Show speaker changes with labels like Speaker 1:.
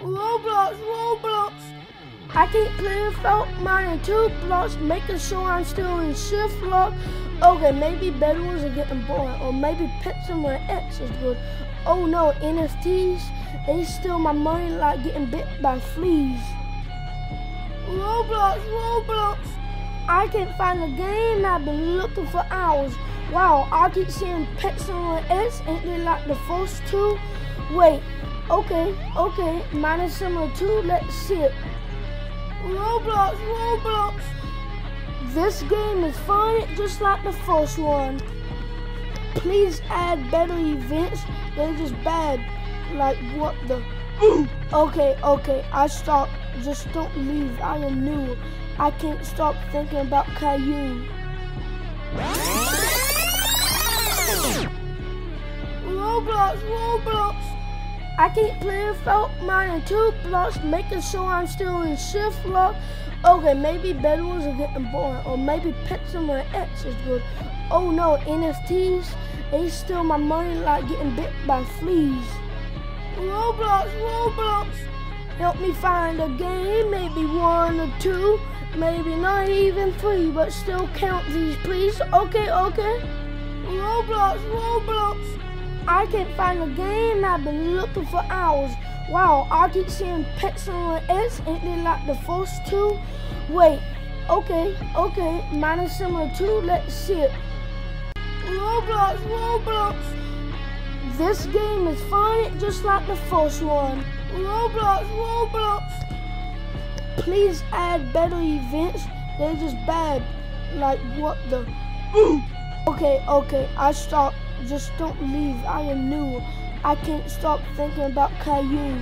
Speaker 1: Roblox, Roblox. I can't play without mining two blocks, making sure I'm still in shift lock. Okay, maybe BedWars are getting boring, or maybe Pixelmon X is good. Oh no, NFTs, they steal my money like getting bit by fleas. Roblox, Roblox. I can't find the game I've been looking for hours. Wow, I keep seeing Pixelmon X, ain't they like the first two? Wait, okay, okay, mine is similar too, let's see it. Roblox, Roblox. This game is fun just like the first one. Please add better events. They're just bad. Like what the? okay, okay, I stop. Just don't leave. I am new. I can't stop thinking about Caillou. Roblox, Roblox. I can't play without mining two blocks, making sure I'm still in shift lock. Okay, maybe BedWars are getting boring, or maybe Pixelmon X is good. Oh no, NFTs, they steal my money like getting bit by fleas. Roblox, Roblox, help me find a game, maybe one or two, maybe not even three, but still count these, please. Okay, okay. Roblox, Roblox. I can't find a game I've been looking for hours. Wow, I keep seeing Pixelmon X, ain't they like the first two? Wait, okay, okay, mine is similar too, let's see it. Roblox, Roblox. This game is fun just like the first one. Roblox, Roblox. Please add better events, they're just bad. Like what the? okay, okay, I stop. Just don't leave. I am new. I can't stop thinking about Caillou.